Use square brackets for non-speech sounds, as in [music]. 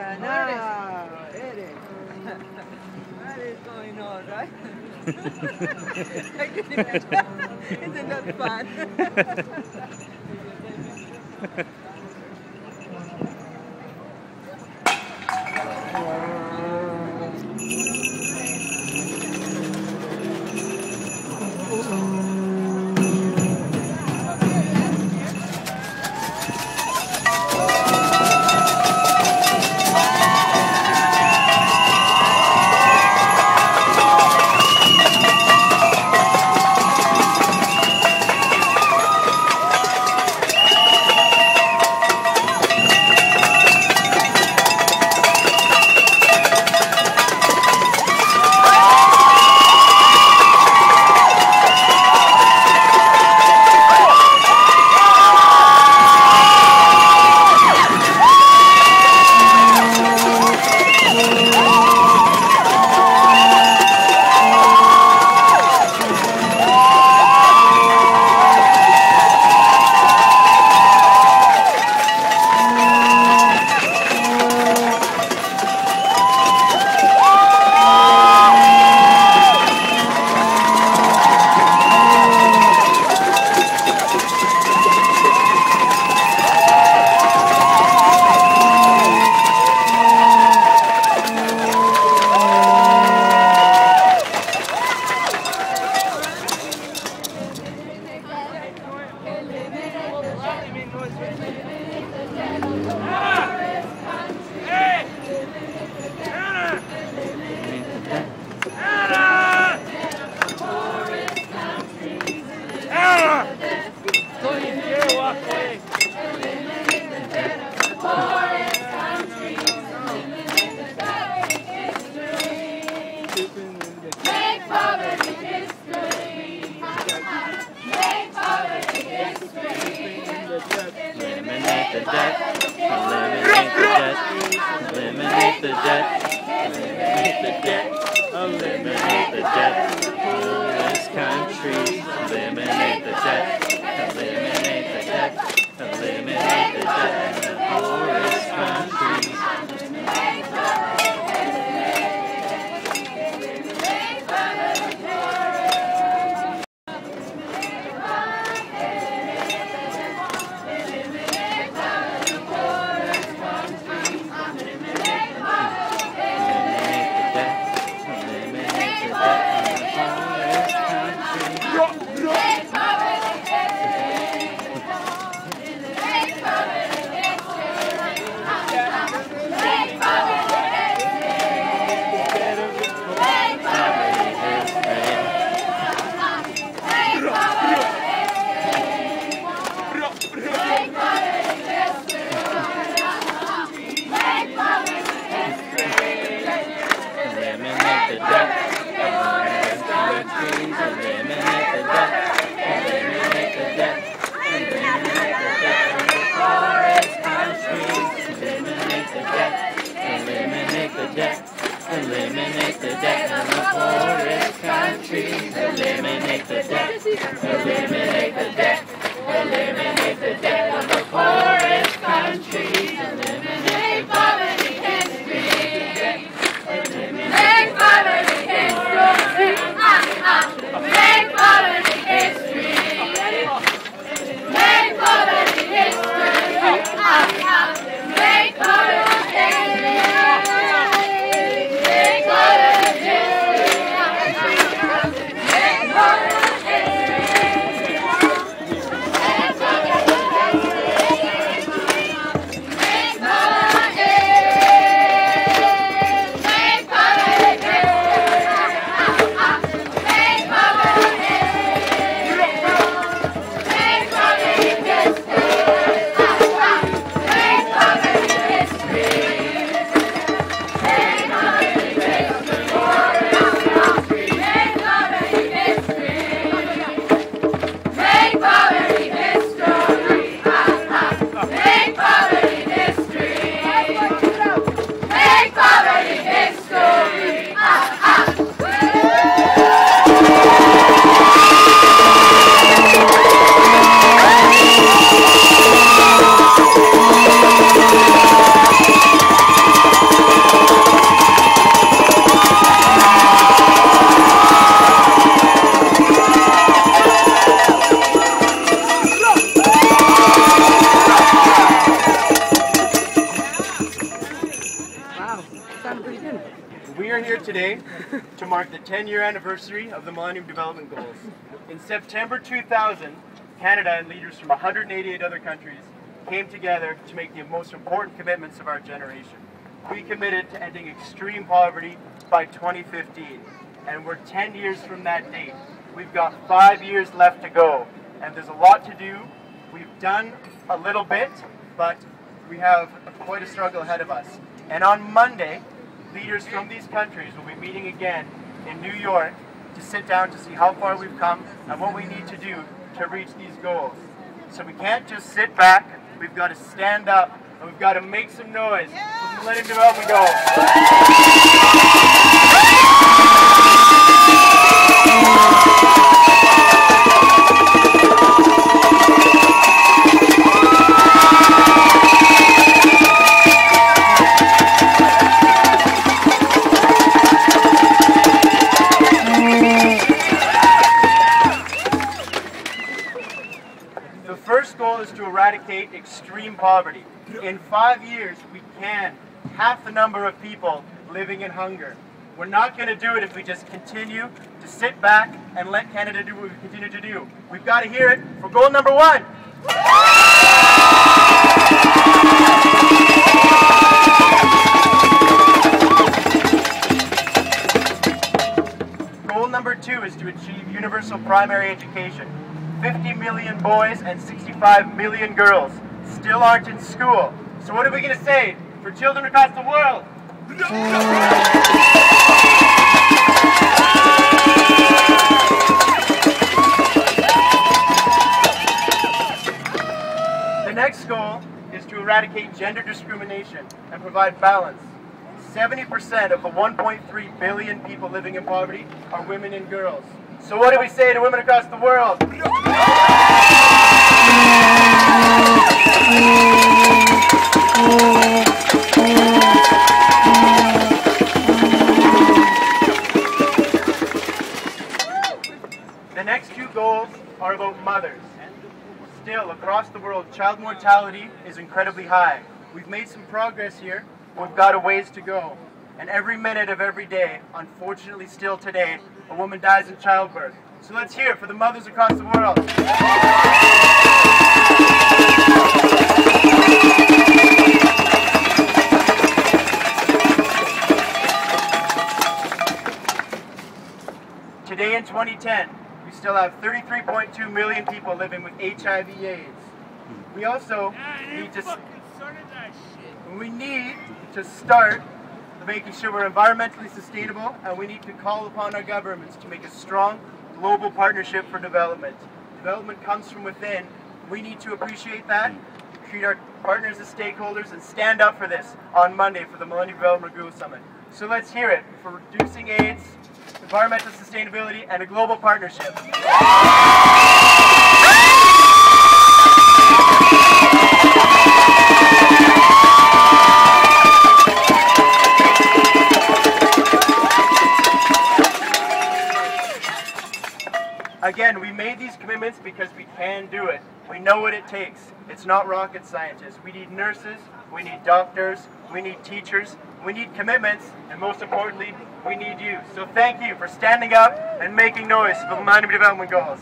Uh, no, what is going on, right? [laughs] I can imagine. [laughs] Isn't that fun? [laughs] Eliminate the debt. Eliminate the death, eliminate the debt. Eliminate the debt. Eliminate the debt, this country. Eliminate the debt. trees, eliminate the debt. Mark the 10 year anniversary of the Millennium Development Goals. In September 2000, Canada and leaders from 188 other countries came together to make the most important commitments of our generation. We committed to ending extreme poverty by 2015, and we're 10 years from that date. We've got five years left to go, and there's a lot to do. We've done a little bit, but we have quite a struggle ahead of us. And on Monday, leaders from these countries will be meeting again in New York to sit down to see how far we've come and what we need to do to reach these goals. So we can't just sit back, we've got to stand up and we've got to make some noise for the Millennium Development Goals. Eradicate extreme poverty. In five years, we can half the number of people living in hunger. We're not going to do it if we just continue to sit back and let Canada do what we continue to do. We've got to hear it for goal number one. Goal number two is to achieve universal primary education. 50 million boys and 65 million girls still aren't in school. So what are we going to say for children across the world? The next goal is to eradicate gender discrimination and provide balance. 70% of the 1.3 billion people living in poverty are women and girls. So what do we say to women across the world? The next two goals are about mothers. Still, across the world, child mortality is incredibly high. We've made some progress here, but we've got a ways to go. And every minute of every day, unfortunately still today, a woman dies in childbirth. So let's hear it for the mothers across the world. Today in 2010, we still have 33.2 million people living with HIV AIDS. We also need to we need to start making sure we're environmentally sustainable and we need to call upon our governments to make a strong global partnership for development. Development comes from within. We need to appreciate that, treat our partners as stakeholders, and stand up for this on Monday for the Millennium Development Goals Summit. So let's hear it for reducing AIDS, environmental sustainability, and a global partnership. because we can do it. We know what it takes. It's not rocket scientists. We need nurses, we need doctors, we need teachers, we need commitments, and most importantly, we need you. So thank you for standing up and making noise for the Millennium Development Goals.